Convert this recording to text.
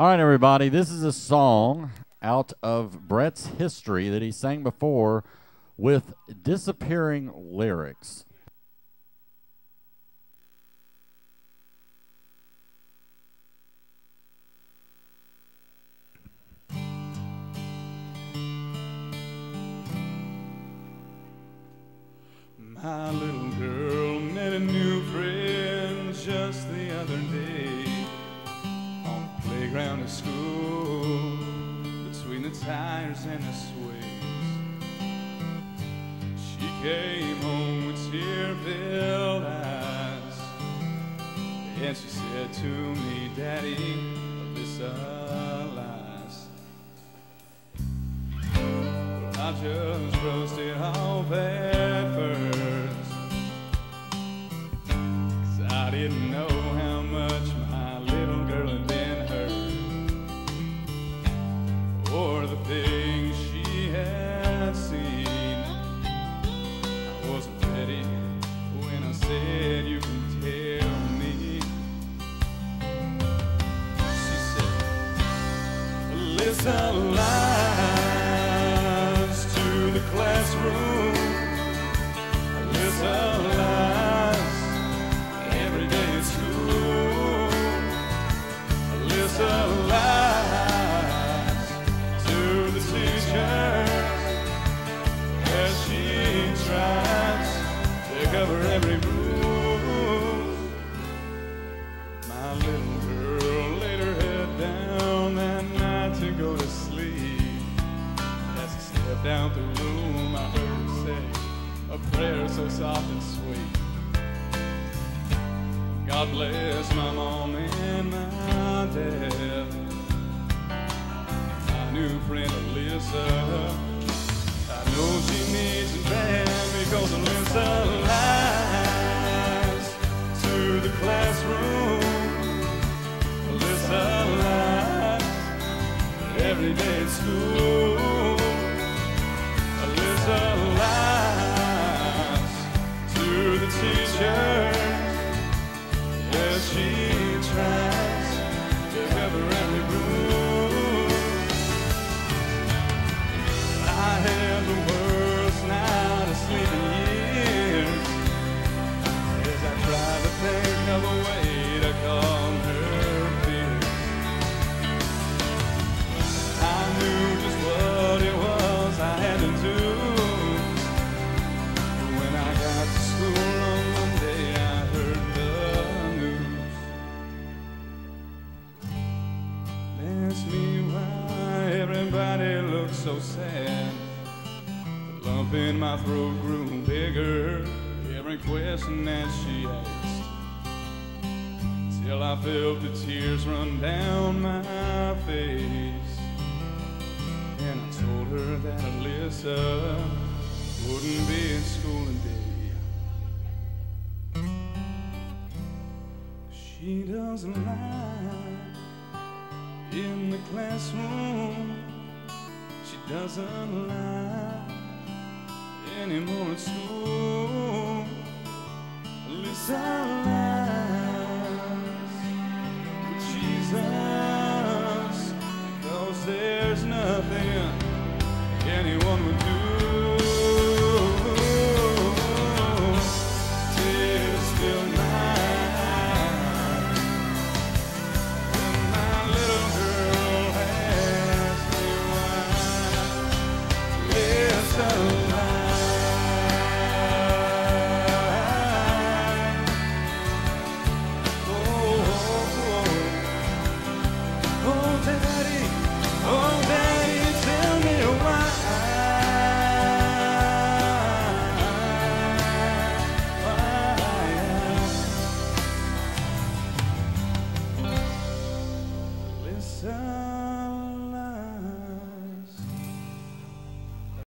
All right, everybody. This is a song out of Brett's history that he sang before with disappearing lyrics. My little school between the tires and the sways. She came home with tear-filled eyes and she said to me, Daddy, Alyssa lies. I just it off at first. Cause I didn't know I the room, I heard her say a prayer so soft and sweet. God bless my mom and my dad. My new friend Alyssa. I know she needs a band because Alyssa lies to the classroom. Alyssa lies every day at school. To so sad. The lump in my throat grew bigger. Every question that she asked. Till I felt the tears run down my face. And I told her that Alyssa wouldn't be in school today. She doesn't lie in the classroom doesn't lie anymore at school. At least I lie.